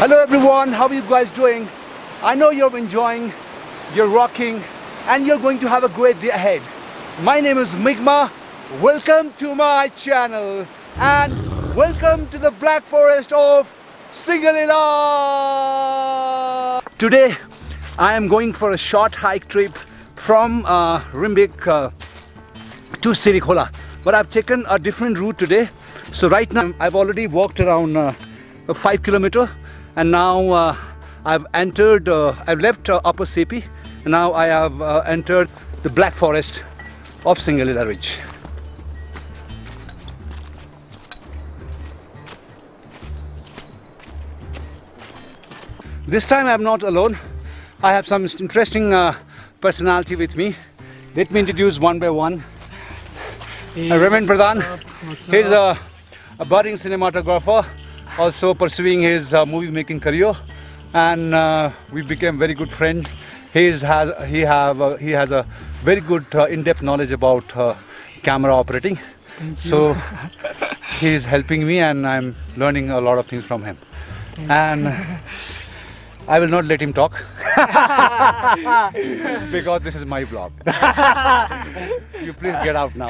Hello everyone, how are you guys doing? I know you're enjoying, you're rocking, and you're going to have a great day ahead. My name is Migma. Welcome to my channel and welcome to the Black Forest of Singalila. Today I am going for a short hike trip from uh, Rimbick uh, to Sirikhola but I've taken a different route today so right now I've already walked around uh, 5 kilometer and now uh, I've entered, uh, I've left uh, Upper Sepi and now I have uh, entered the Black Forest of Singalila Ridge. This time I'm not alone. I have some interesting uh, personality with me. Let me introduce one by one. Hey, Uh, Raman Pradhan. He's a, a budding cinematographer, also pursuing his uh, movie making career, and uh, we became very good friends. He's has he have uh, he has a very good uh, in-depth knowledge about uh, camera operating. So he is helping me, and I'm learning a lot of things from him. And I will not let him talk because this is my vlog. you please get out now.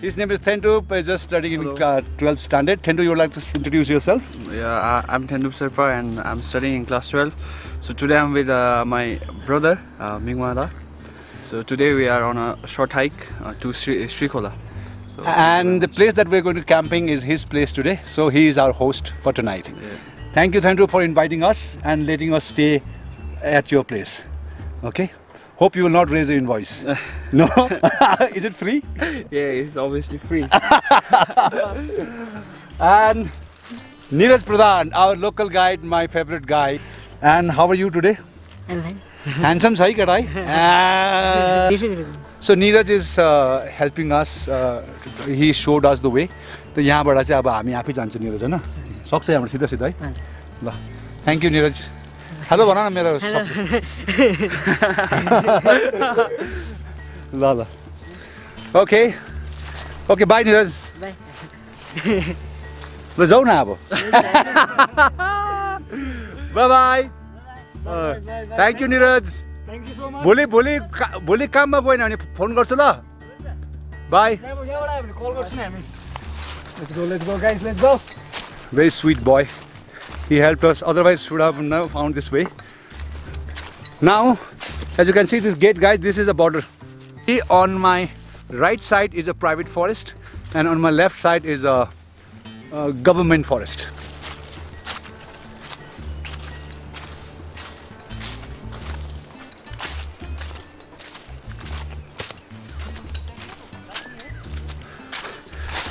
His name is Thendu, he's just studying in uh, 12th standard. Thendu, you would like to introduce yourself? Yeah, I- I'm Thendup Sherpa and I'm studying in class 12. So today I'm with uh, my brother, uh, Mingwada. So today we are on a short hike uh, to Sri Srikola. So, And the place that we're going to camping is his place today. So he is our host for tonight. yeah. Thank you, Thendu, for inviting us and letting us stay at your place. Okay? Hope you will not raise the invoice. no? is it free? yeah, it's obviously free. And Neeraj Pradhan, our local guide, my favorite guy. And how are you today? I'm fine. Handsome Sai Kadai. So Neeraj is uh, helping us. Uh, he showed us the way. तो यहाँबाट चाहिँ अब हामी आफै जान्छौँ निरज होइन सक्छ यहाँबाट सिधा सिधा है। ल थ्याङ्क यू निरज हेलो भन न मेरो ल ल ओके ओके बाई निरज. ल जाउँ न अब बाई थ्याङ्क यू निरज. भोलि भोलि भोलि काममा गएन भने फोन गर्छु ल बाई यहाँबाट यहाँबाट आयो He helped us, otherwise should have never found this way. Now, as you can see this gate guys, this is a border. On my right side is a private forest and on my left side is a, a government forest.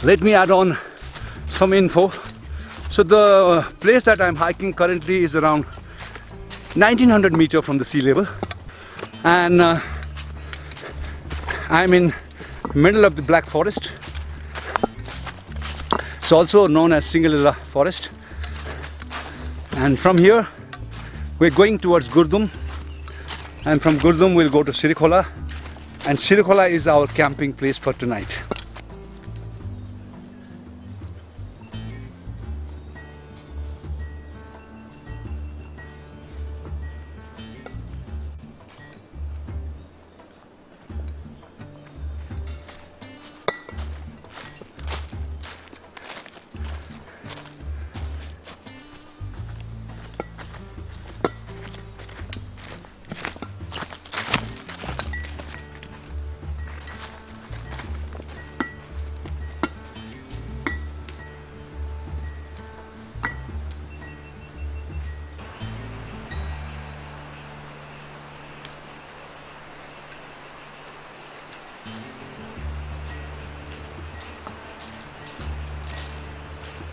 Let me add on some info. So the place that I'm hiking currently is around 1900 meter from the sea level and uh, I'm in middle of the Black Forest. It's also known as Singalila Forest and from here we're going towards Gurdum and from Gurdum we'll go to Sirikhola and Sirikhola is our camping place for tonight.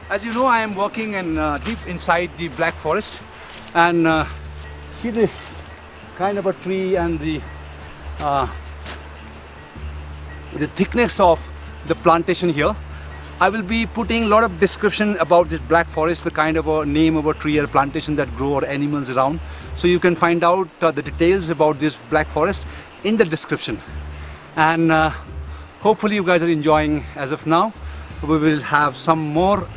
As you know, I am walking in uh, deep inside the Black Forest, and uh, see the kind of a tree and the uh, the thickness of the plantation here. I will be putting a lot of description about this Black Forest, the kind of a name of a tree or plantation that grow or animals around. So you can find out uh, the details about this Black Forest in the description. And uh, hopefully you guys are enjoying as of now. We will have some more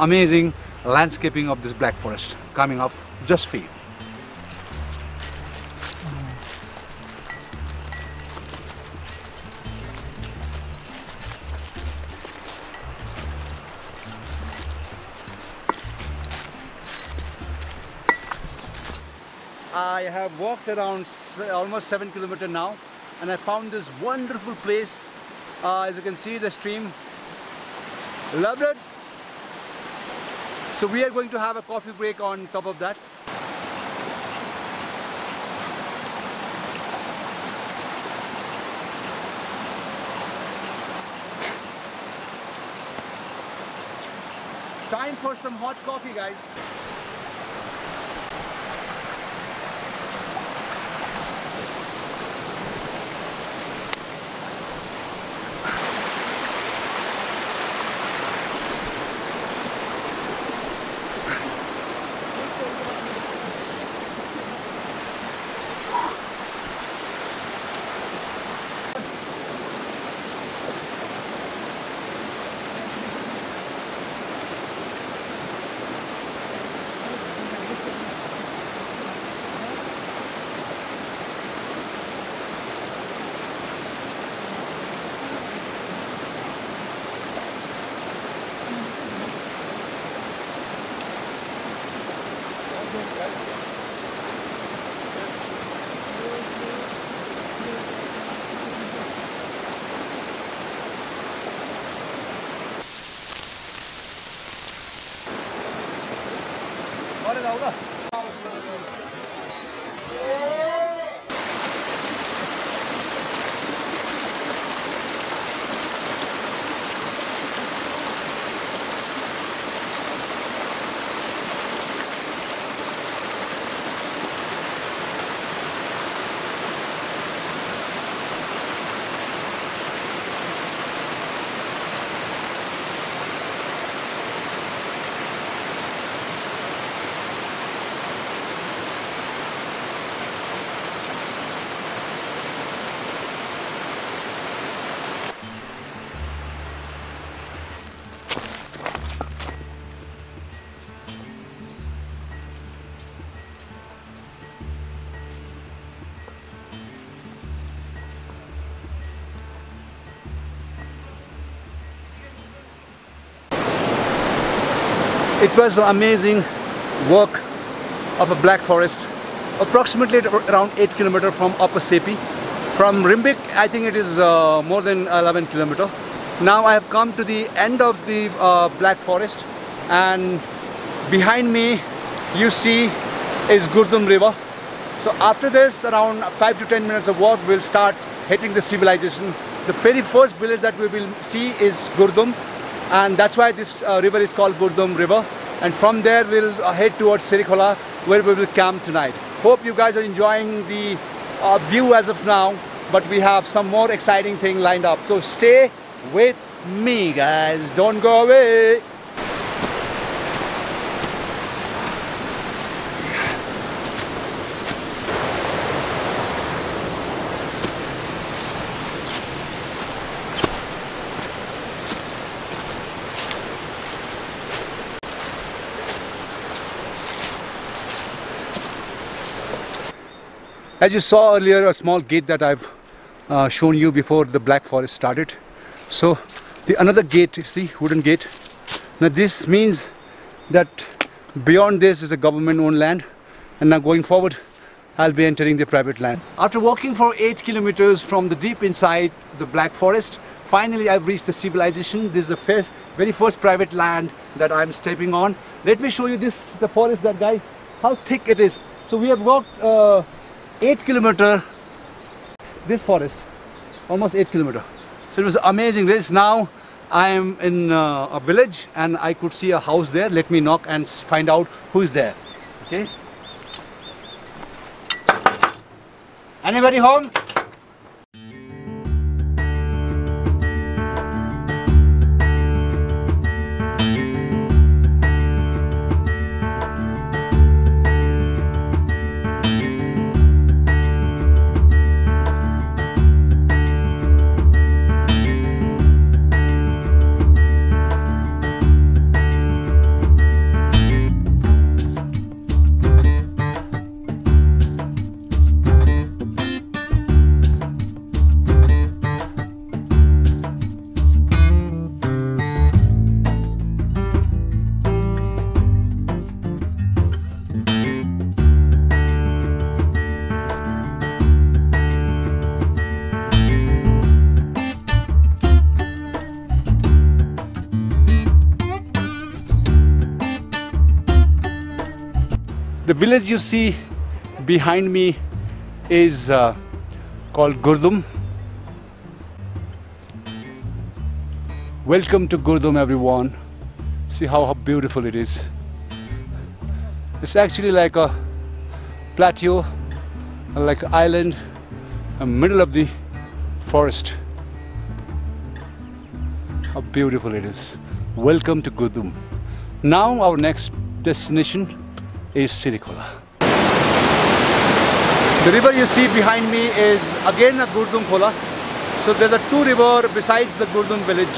amazing landscaping of this black forest coming up just for you. I have walked around almost seven kilometer now and I found this wonderful place. Uh, as you can see the stream. Loved it. So we are going to have a coffee break on top of that. Time for some hot coffee guys. होगा। It was an amazing walk of a black forest, approximately around 8 kilometer from Upper Sepi. From Rimbick, I think it is uh, more than 11 kilometer. Now I have come to the end of the uh, black forest and behind me you see is Gurdum river. So after this around 5 to 10 minutes of walk we'll start hitting the civilization. The very first village that we will see is Gurdum and that's why this uh, river is called Gurdum river and from there we'll uh, head towards Sirikhola where we will camp tonight. Hope you guys are enjoying the uh, view as of now but we have some more exciting thing lined up. So stay with me guys, don't go away. As you saw earlier, a small gate that I've uh, shown you before the Black Forest started. So the another gate, see, wooden gate. Now this means that beyond this is a government-owned land, and now going forward, I'll be entering the private land. After walking for eight kilometers from the deep inside the Black Forest, finally I've reached the civilization. This is the first, very first private land that I'm stepping on. Let me show you this, the forest, that guy, how thick it is. So we have walked uh, 8 kilometer. This forest almost 8 kilometer. So it was amazing this now i am in uh, a village and i could see a house there. Let me knock and find out who is there. Okay? Anybody home Village you see behind me is uh, called Gurdum. Welcome to Gurdum everyone. See how, how beautiful it is. It's actually like a plateau, like an island, in the middle of the forest. How beautiful it is. Welcome to Gurdum. Now our next destination is Sirikhola. The river you see behind me is again a Gurdum Khola. So there's a two river besides the Gurdum village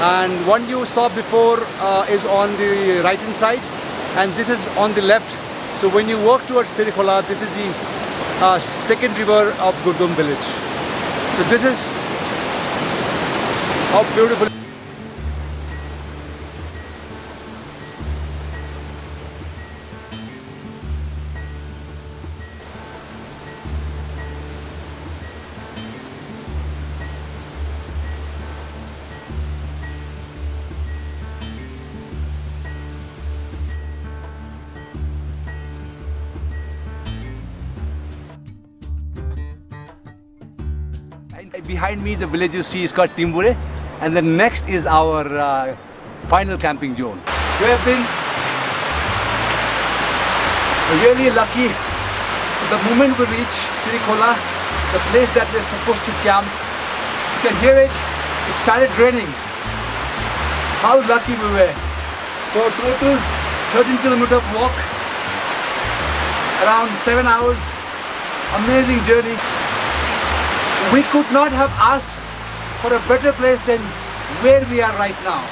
and one you saw before uh, is on the right hand side and this is on the left so when you walk towards Sirikhola this is the uh, second river of Gurdum village so this is how beautiful behind me, the village you see is called Timburey, and the next is our uh, final camping zone. We have been really lucky. The moment we reach Sirikhola, the place that we're supposed to camp, you can hear it. It started raining. How lucky we were! So total 13 kilometer walk, around seven hours. Amazing journey we could not have asked for a better place than where we are right now.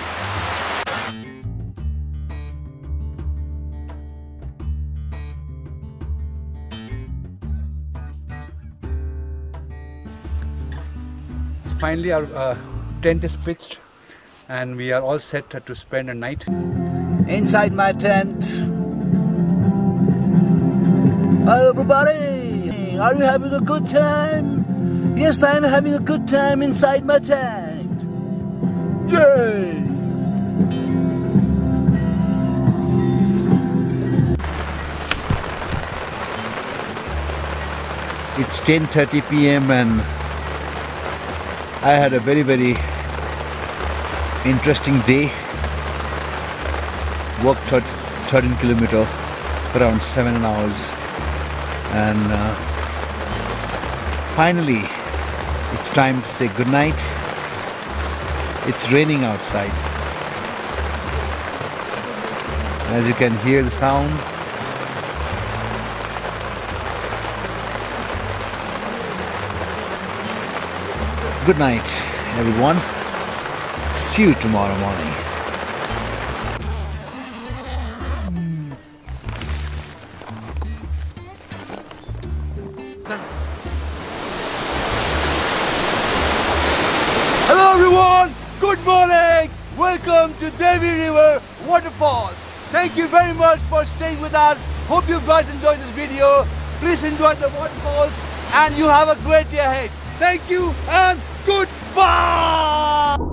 Finally our uh, tent is pitched and we are all set to spend a night. Inside my tent. Hi everybody! Are you having a good time? Yes, I'm having a good time inside my tent. Yay! It's 10:30 p.m. and I had a very very interesting day. Walked 13 kilometer for around seven hours and uh, finally it's time to say goodnight. It's raining outside. As you can hear the sound, good night, everyone. See you tomorrow morning. Thank you very much for staying with us. Hope you guys enjoyed this video. Please enjoy the waterfalls and you have a great day ahead. Thank you and goodbye.